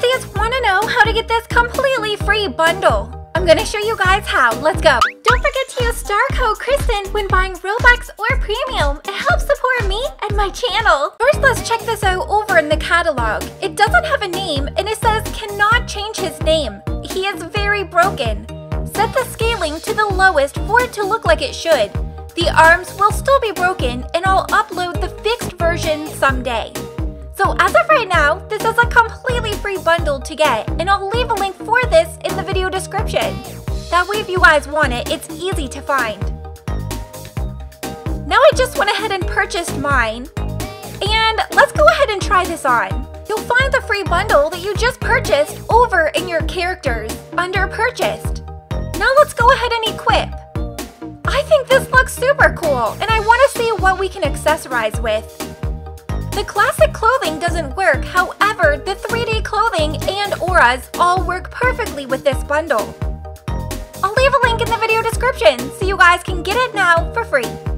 enthusiasts want to know how to get this completely free bundle. I'm gonna show you guys how. Let's go. Don't forget to use star code Krystin when buying Robux or Premium. It helps support me and my channel. First, let's check this out over in the catalog. It doesn't have a name and it says cannot change his name. He is very broken. Set the scaling to the lowest for it to look like it should. The arms will still be broken and I'll upload the fixed version someday. So as of right now, this is a completely free bundle to get, and I'll leave a link for this in the video description. That way if you guys want it, it's easy to find. Now I just went ahead and purchased mine, and let's go ahead and try this on. You'll find the free bundle that you just purchased over in your characters under purchased. Now let's go ahead and equip. I think this looks super cool, and I want to see what we can accessorize with. The classic clothing doesn't work, however, the 3D clothing and auras all work perfectly with this bundle. I'll leave a link in the video description so you guys can get it now for free.